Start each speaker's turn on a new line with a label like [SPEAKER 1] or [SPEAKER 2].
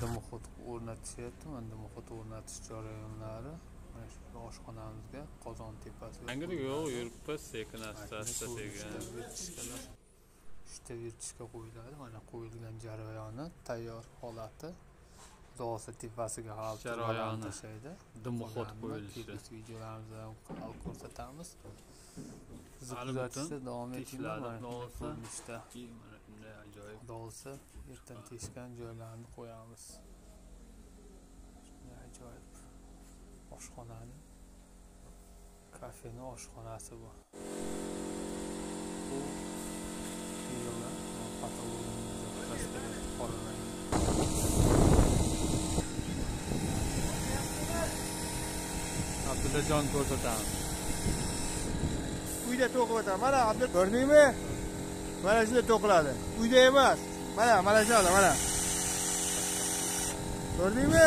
[SPEAKER 1] dimoxod o'rnatishyapti mana dimoxod o'rnatish jarayonlari mana shu oshxonamizga qozon tepasiga
[SPEAKER 2] yangilik yo'q yuribmiz sekin asta asta sekin
[SPEAKER 1] uchta virtishga qo'yiladi mana qo'yilgan jarayoni tayyor holati xudo tepasiga
[SPEAKER 2] Jarayoni.
[SPEAKER 1] tashlaydi.
[SPEAKER 2] Dimoxod qo'yilishi.
[SPEAKER 1] videolarimizda ham ko'rsatamiz. Bizni kuzatishda davom etinglar mana shunday
[SPEAKER 2] ajoyib.
[SPEAKER 1] Xudo xohlasa ertaga teshgan joylarini qo'yamiz. Shunday ajoyib oshxonani. Kafeni oshxonasi bu bu qoralangan abdullajon ko'rsatamiz.
[SPEAKER 3] Uyda to'qiyapman mana abdul ko'rdingmi mana shunday to'qiladi. Uyda emas. Mana mana shunaqa mana. Ko'rdingmi?